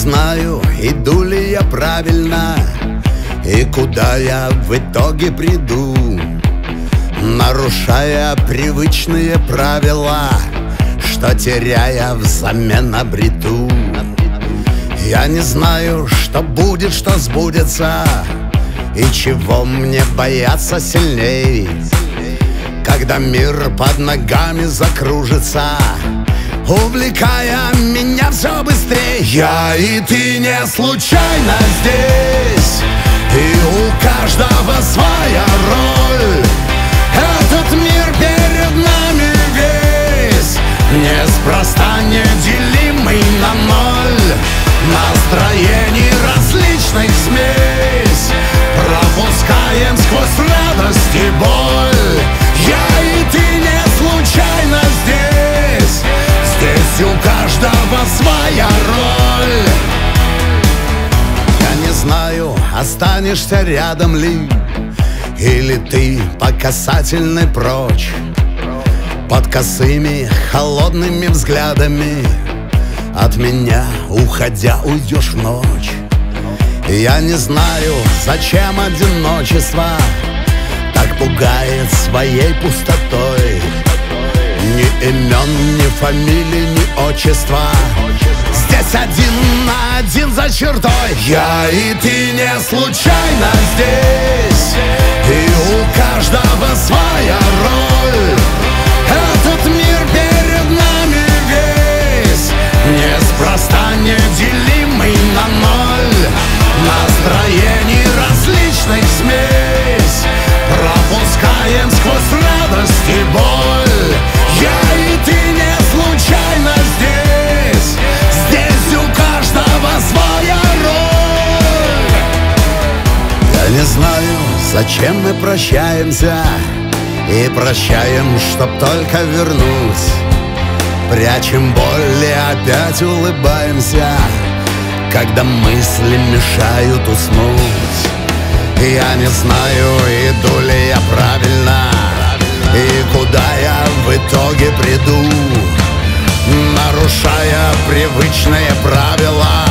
знаю, иду ли я правильно И куда я в итоге приду Нарушая привычные правила Что теряя взамен обрету. Я не знаю, что будет, что сбудется И чего мне бояться сильней Когда мир под ногами закружится Увлекая меня все быстрее. Я и ты не случайно здесь. И у каждого своя роль каждого своя роль. Я не знаю, останешься рядом ли Или ты по касательной прочь. Под косыми холодными взглядами От меня, уходя, уйдешь в ночь. Я не знаю, зачем одиночество Так пугает своей пустотой имен, ни фамилий, ни отчества. Здесь один на один за чертой. Я и ты не случайно здесь. И у каждого своя роль. Этот мир перед нами весь. Неспроста неделимый на ноль. Настроений различных смесь. Пропускаем сквозь радость и боль зачем мы прощаемся? И прощаем, чтоб только вернуть. Прячем боль и опять улыбаемся Когда мысли мешают уснуть. Я не знаю, иду ли я правильно И куда я в итоге приду Нарушая привычные правила?